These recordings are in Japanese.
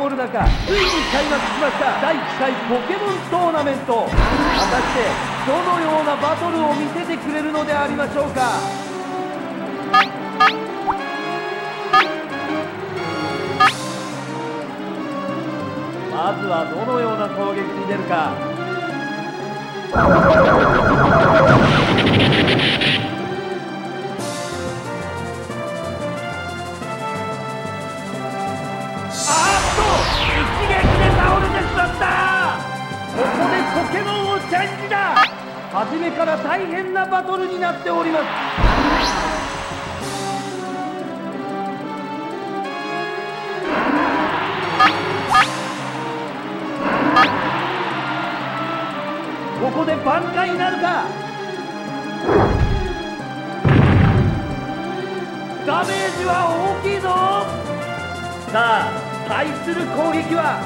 守る中ついに開幕しました第1回ポケモントーナメント。果たしてどのようなバトルを見せてくれるのでありましょうか？まずはどのような攻撃に出るか。ケモンをチェンジだ。初めから大変なバトルになっております。ここで挽回なるか。ダメージは大きいぞ。さあ対する攻撃は。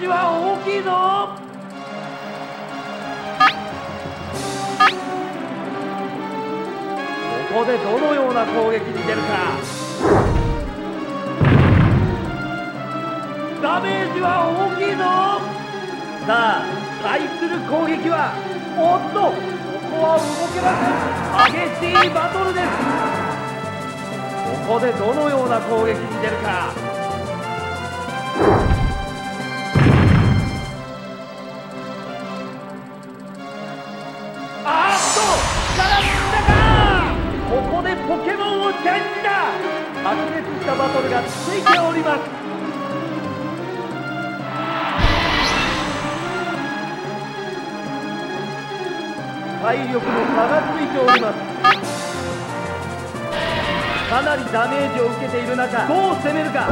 ジは大きいぞ。ここでどのような攻撃に出るか。ダメージは大きいぞ。さあ対する攻撃はおっとここは動けません激しいバトルです。ここでどのような攻撃に出るか。チェンジだ白熱したバトルが続いております。体力の差がついております。かなりダメージを受けている中どう攻めるか。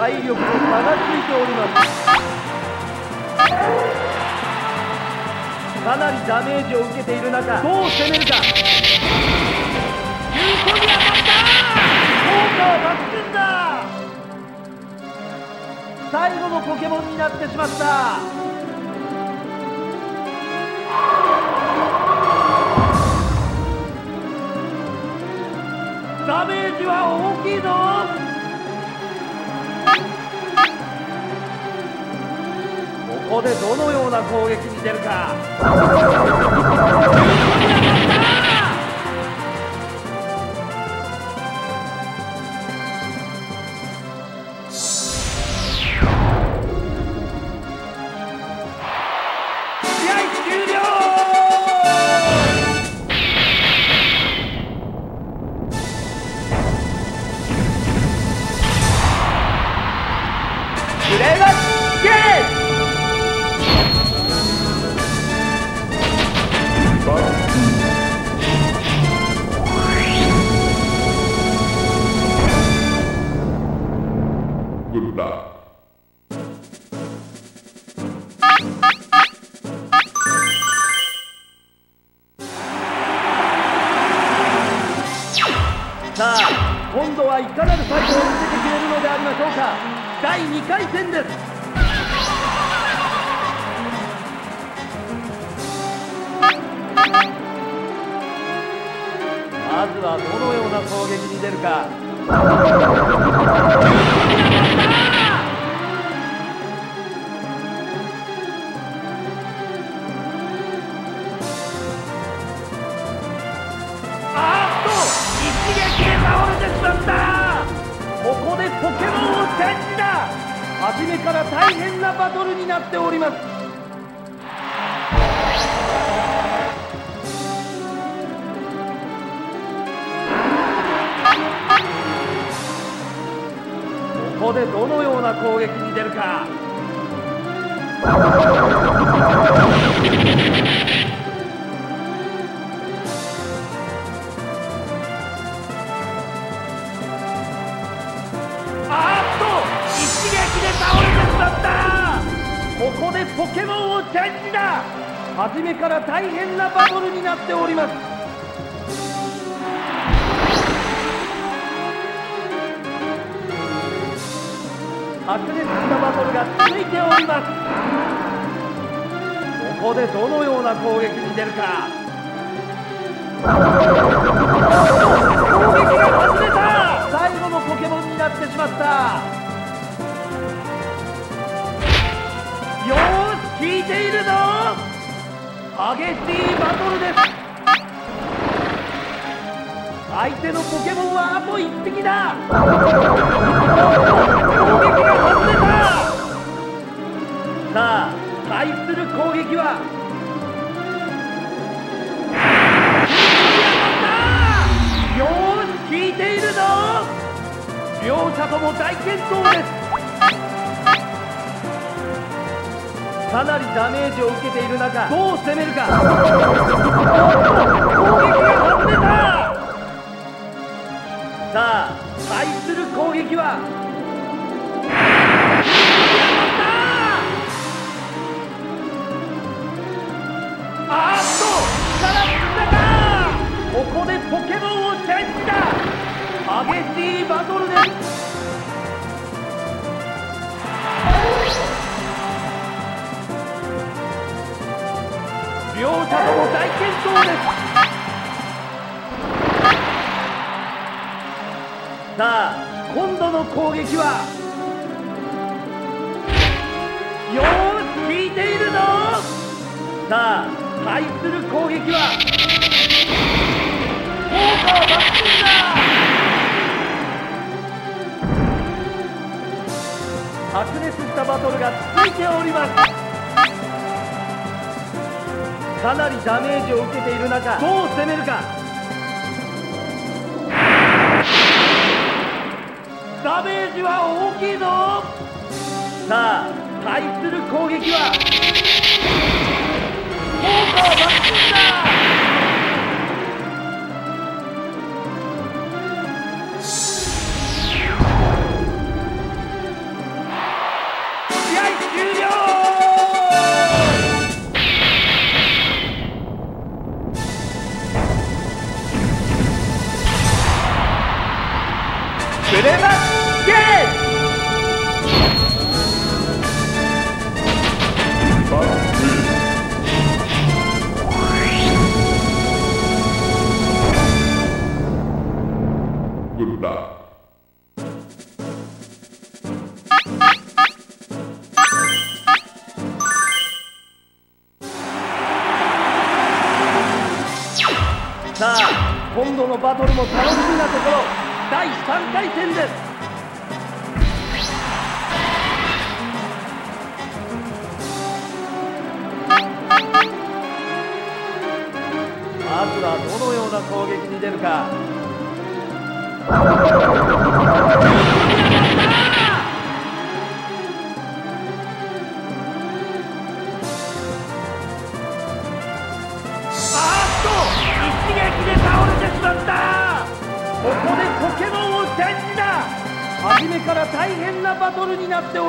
体力の差がついております。かなりダメージを受けている中どう攻めるか。有効に当たった。効果は抜群だ。最後のポケモンになってしまった。ダメージは大きいぞ。ここでどのような攻撃に出るか。さここでポケモンをチェンジだ初めから大変なバトルになっております。白熱したバトルが続いております。ここでどのような攻撃に出るか。攻撃が外れた。最後のポケモンになってしまった。効いているぞ。激しいバトルです。相手のポケモンはあと1匹だ。攻撃が外れた。さあ対する攻撃は。よーし効いているぞ。両者とも大健闘です。かなりダメージを受けている中どう攻めるか。攻撃が外れた。さあ対する攻撃は。あっと力尽きたここでポケモンをチェンジだ激しいバトルです。両者とも大健闘ですさあ今度の攻撃はよーし効いているぞ。さあ対する攻撃は効果を抜群だ白熱したバトルが続いております。かなりダメージを受けている中どう攻めるか。ダメージは大きいぞ。さあ対する攻撃は。効果を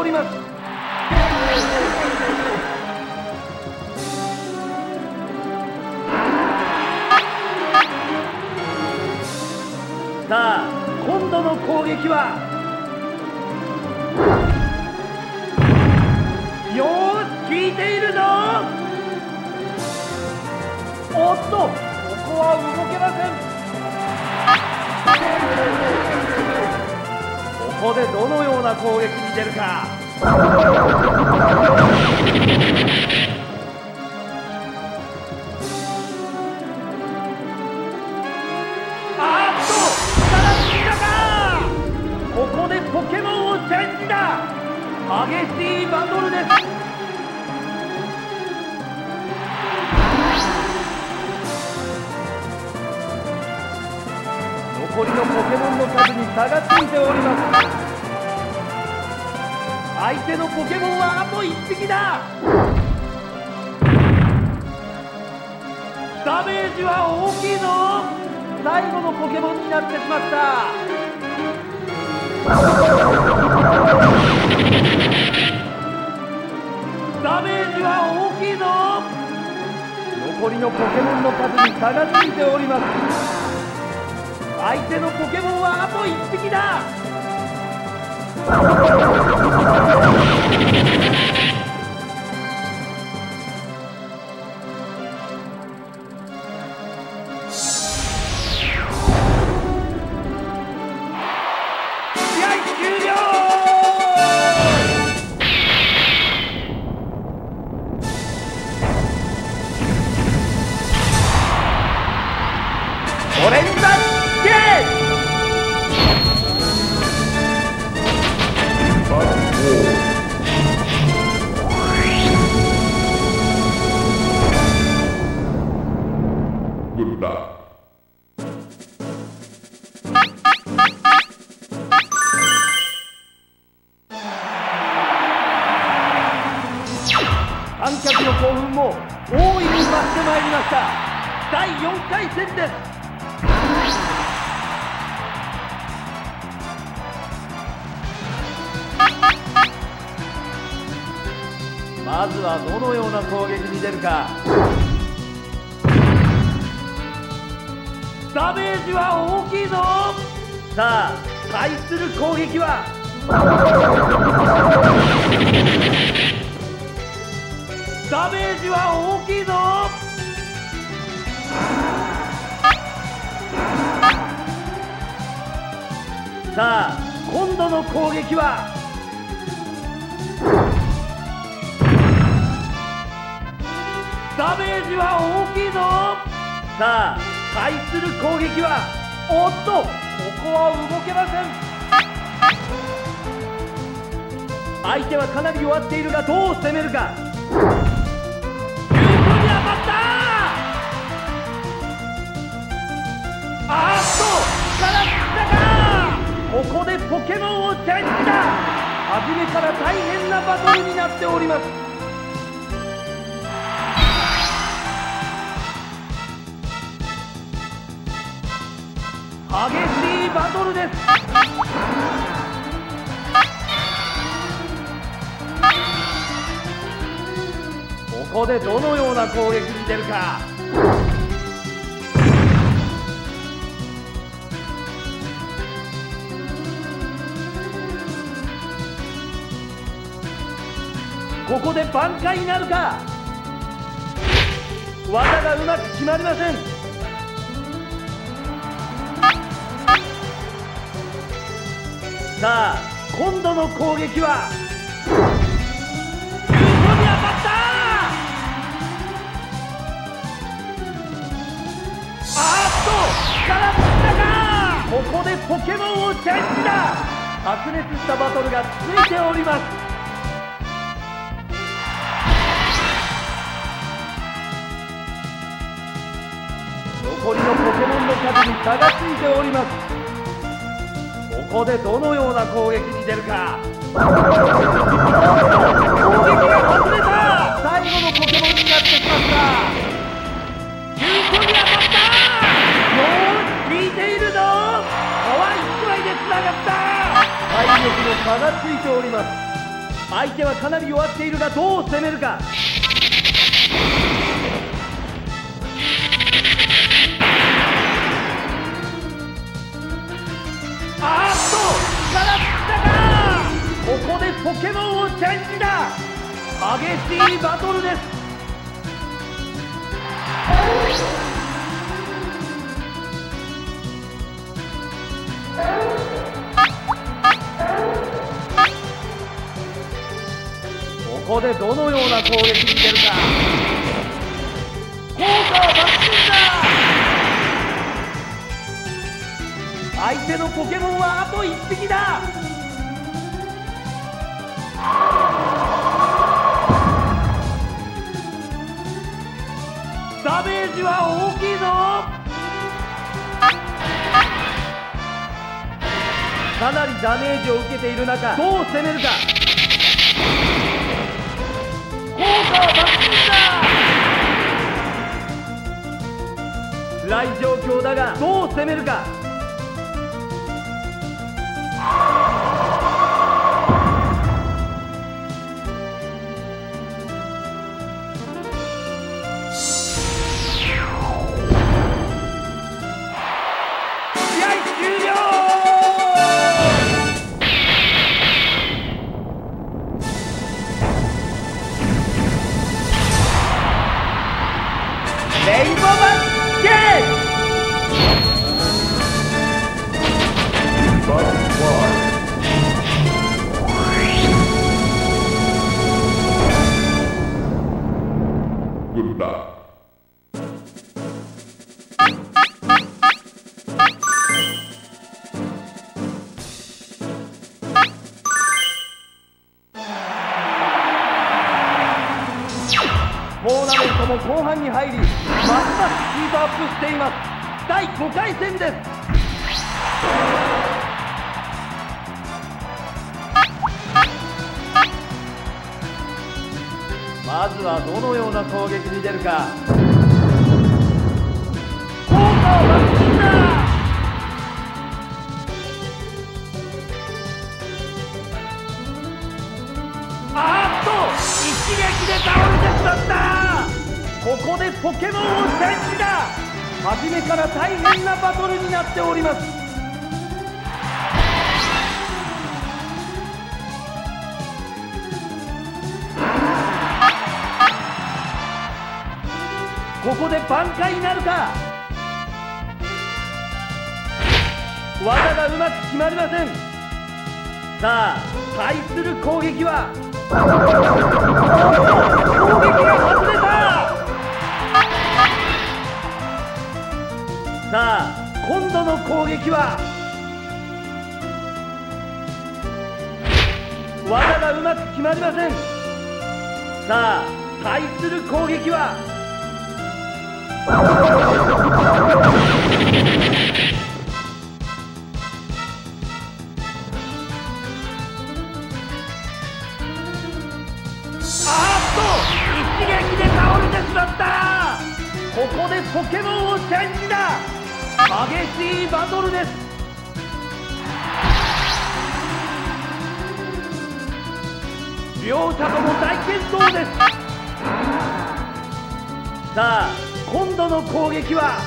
おります。さあ今度の攻撃はよーし効いているぞ。おっとここは動けません。ここでどのような攻撃に出るか。あっとさらにか。ここでポケモンをチェンジだ激しいバトルです。のポケモンの数に差がついております。相手のポケモンはあと1匹だ。ダメージは大きいぞ。最後のポケモンになってしまった。ダメージは大きいぞ。残りのポケモンの数に差がついております。相手のポケモンはあと1匹だ。はどのような攻撃に出るか。ダメージは大きいぞ。さあ対する攻撃は。ダメージは大きいぞ。さあ今度の攻撃は。ダメージは大きいぞ。さあ対する攻撃はおっとここは動けません。相手はかなり弱っているがどう攻めるか。急に当たった。あっと力尽きたか。ここでポケモンをチェンジだ。初めから大変なバトルになっております。激しいバトルです。ここでどのような攻撃に出るか。ここで挽回なるか。技がうまく決まりません。さあ今度の攻撃はあっと力ったかここでポケモンをチェンジだ。白熱したバトルが続いております。残りのポケモンの数に差がついております。ここでどのような攻撃に出るか。攻撃が外れた。最後のポケモンになってしまった。急所に当たった。よーし効いているぞ。川一枚でつながった。体力の差がついております。相手はかなり弱っているがどう攻めるか。激しいバトルです。ここでどのような攻撃に出るか。効果はバッチリだ。相手のポケモンはあと1匹だ。は大きいぞ。かなりダメージを受けている中どう攻めるか。効果は抜群だ。辛い状況だがどう攻めるか。初めから大変なバトルになっております。ここで挽回なるか。技がうまく決まりません。さあ対する攻撃は。攻撃が外れさあ今度の攻撃は技がうまく決まりません。さあ対する攻撃はあっと一撃で倒れてしまった。ここでポケモンをチェンジだ激しいバトルです。両者とも大健闘です。さあ今度の攻撃は。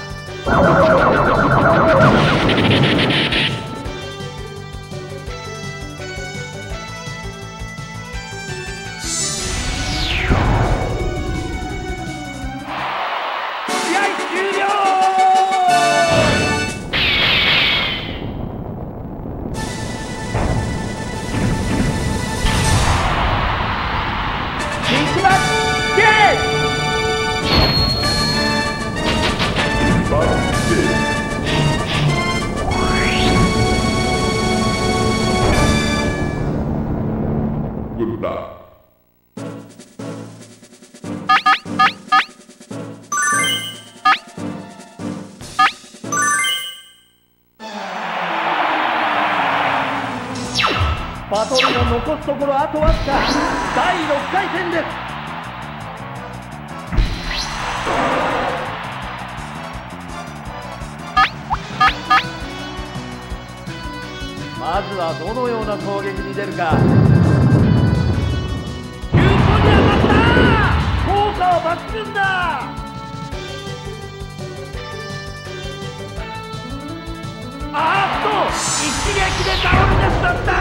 一撃で倒れてしまった。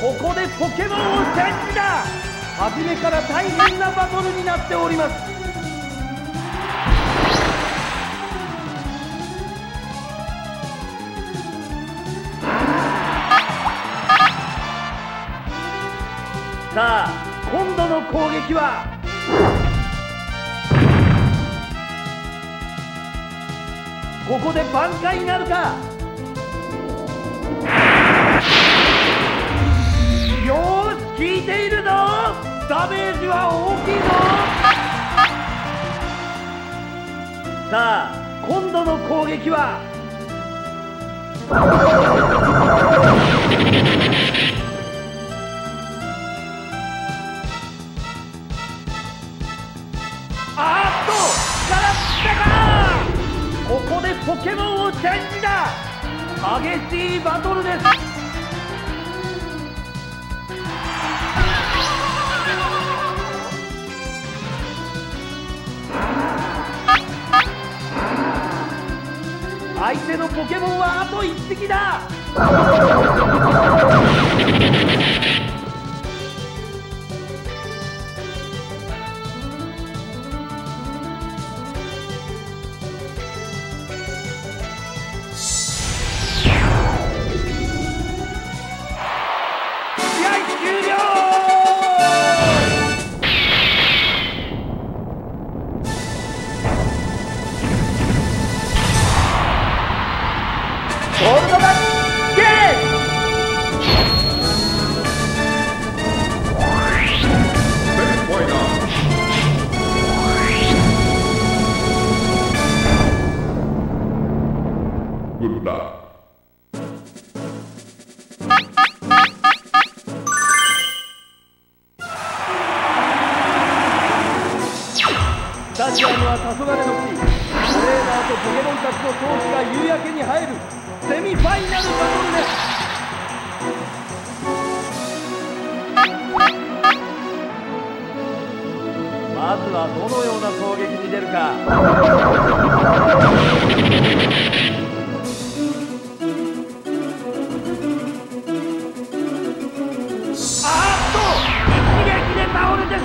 ここでポケモンをチェンジだ。初めから大変なバトルになっております。さあ今度の攻撃は。ここで挽回なるか。よーし聞いてダメージは大きいぞ。さあ今度の攻撃は？あーっと力ったかここでポケモンをチェンジだ。激しいバトルです。相手のポケモンはあと1匹だ。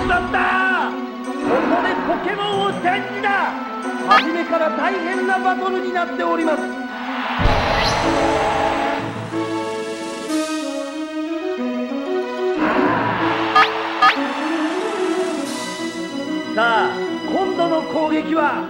倒れてしまった。ここでポケモンをチェンジだ初めから大変なバトルになっております。さあ今度の攻撃は。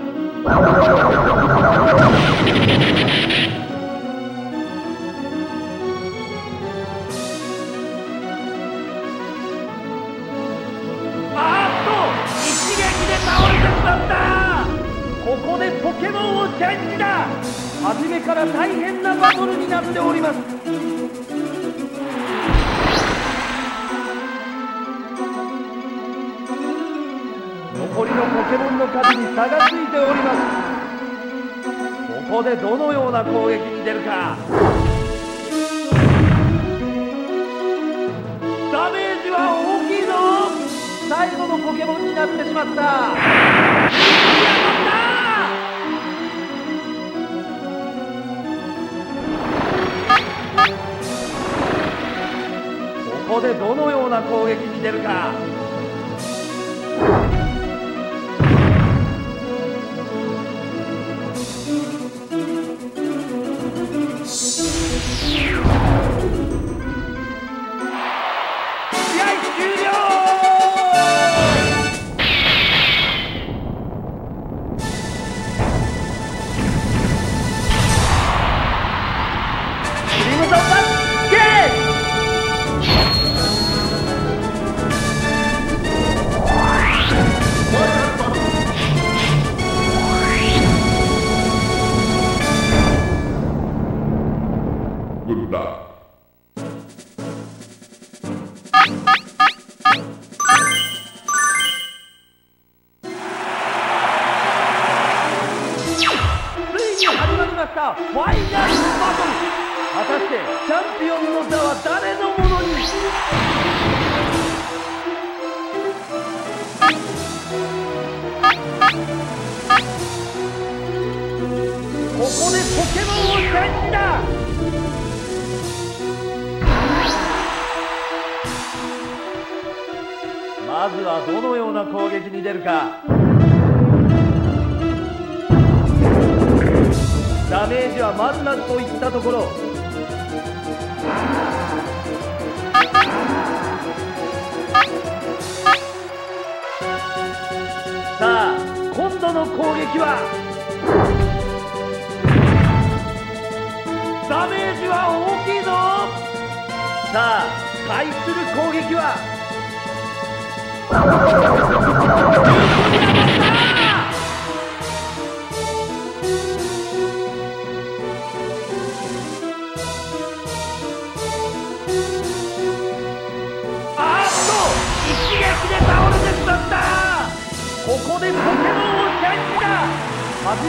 初めから大変なバトルになっております。残りのポケモンの数に差がついております。ここでどのような攻撃に出るか。ダメージは大きいぞ。最後のポケモンになってしまった。ここでどのような攻撃に出るか。まずはどのような攻撃に出るか。ダメージはまずまずといったところ。さあ今度の攻撃は。ダメージは大きいぞ。さあ対する攻撃は。初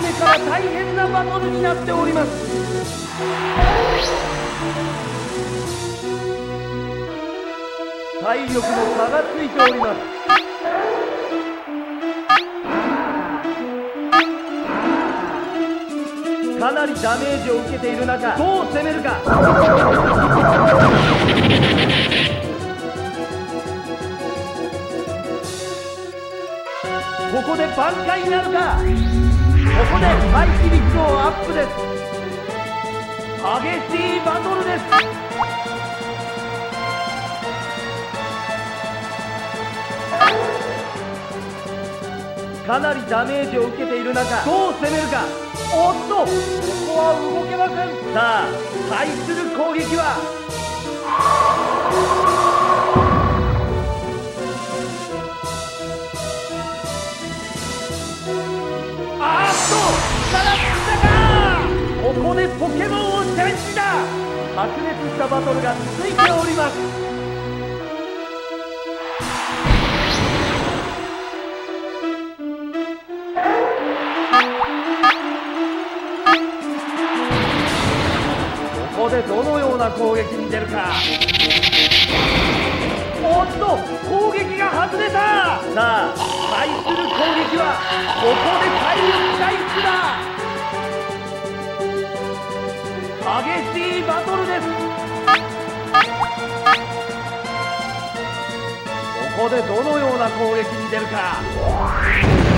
めから大変なバトルになっております。体力も差がついております。かなりダメージを受けている中どう攻めるか。ここで挽回になるか。ここで回避率をアップです。激しいバトルです。かなりダメージを受けている中どう攻めるか。おっとここは動けません。さあ対する攻撃は。あっとさらったか。ここでポケモンをチャンジだ。白熱したバトルが続いております。でどのような攻撃に出るか。おっと攻撃が外れた。さあ対する攻撃はここで体力回復だ。激しいバトルです。ここでどのような攻撃に出るか。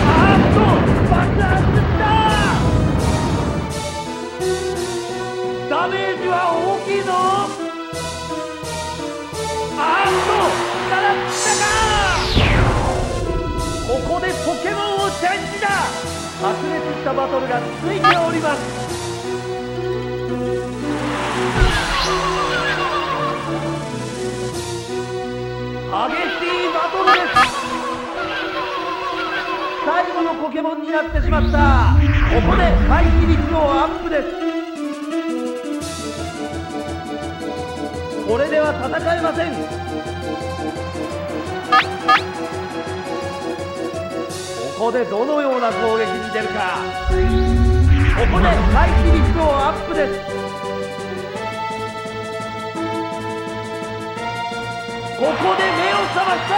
あっと爆発した。ダメージは大きいぞ。あっと力ったか。ここでポケモンをチャンジだ。白熱したバトルが続いております。激しいバトルです。最後のポケモンになってしまった。ここで回避率をアップです。これでは戦えません。ここでどのような攻撃に出るか。ここで回避率をアップです。ここで目を覚ました。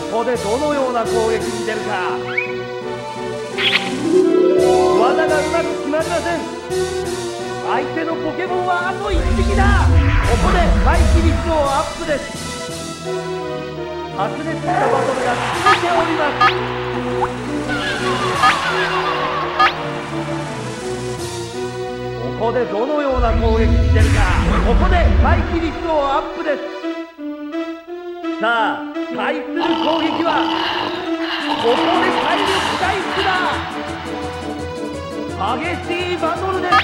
ここでどのような攻撃に出るか。技がうまく決まりません。相手のポケモンはあと1匹だ。ここで回避率をアップです。白熱したバトルが続いております。ここでどのような攻撃に出るか。ここで回避率をアップです。さあ対する攻撃はここで体力回復だ激しいバトルです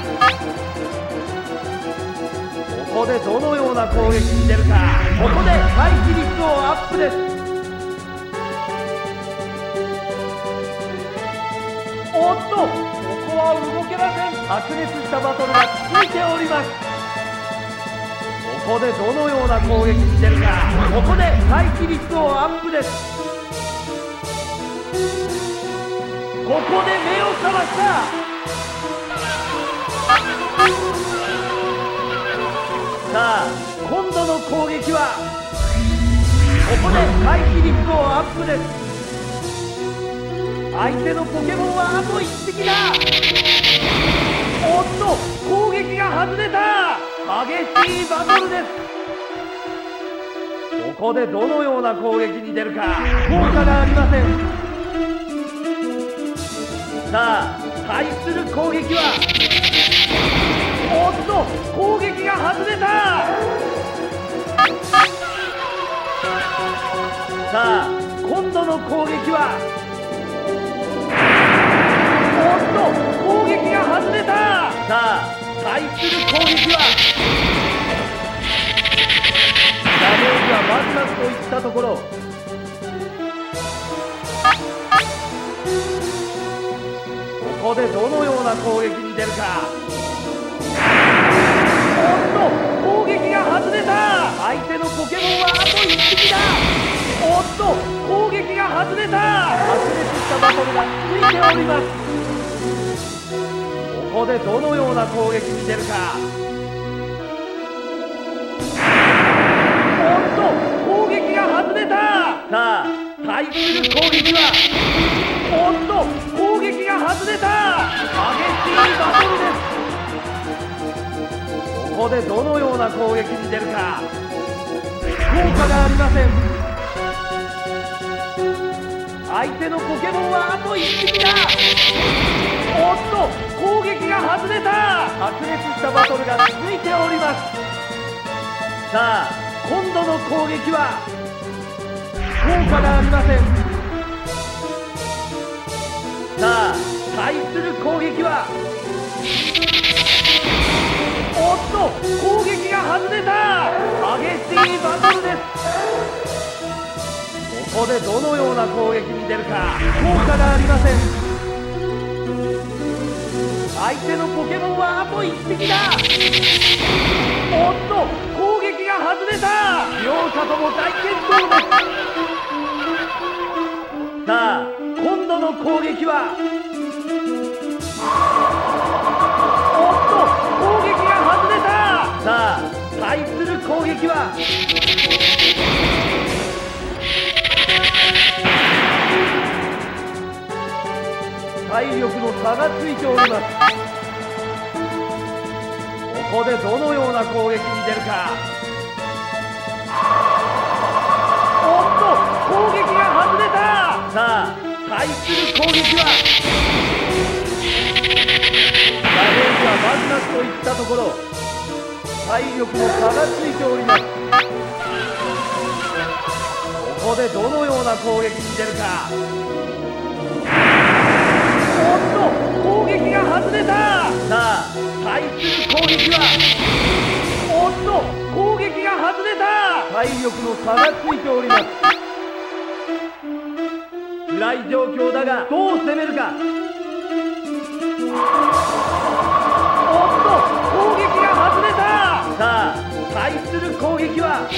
ここでどのような攻撃に出るかここで回避率をアップですおっとここは動けません白熱したバトルが続いておりますここでどのような攻撃に出るか。ここで回避率をアップです。ここで目を覚ました。さあ今度の攻撃はここで回避率をアップです。相手のポケモンはあと1匹だ。おっと攻撃が外れた。激しいバトルです。ここでどのような攻撃に出るか効果がありません。さあ対する攻撃はおっと攻撃が外れた。さあ今度の攻撃はおっと攻撃が外れた。さあ対する攻撃はダメージはまずまずといったところ。ここでどのような攻撃に出るか。おっと攻撃が外れた。相手のポケモンはあと1匹だ。おっと攻撃が外れた。白熱したバトルが続いております。ここでどのような攻撃に出るか。おっと攻撃が外れた。さあ対する攻撃は。ここでどのような攻撃に出るか。効果がありません相手のポケモンはあと1匹だおっと攻撃が外れた。白熱したバトルが続いております。さあ今度の攻撃は。効果がありませんさあ対する攻撃は。っと攻撃が外れた。激しいバトルです。ここでどのような攻撃に出るか。効果がありません。相手のポケモンはあと1匹だ。おっと攻撃が外れた。両者とも大健闘です。さあ今度の攻撃は。対する攻撃は体力の差がついております。ここでどのような攻撃に出るか。おっと攻撃が外れた。さあ対する攻撃はダメージはまずまずといったところ。体力の差がついております。ここでどのような攻撃に出るか。おっと攻撃が外れた。さあ対する攻撃は。おっと攻撃が外れた。体力の差がついております。辛い状況だがどう攻めるか。さあ対する攻撃は？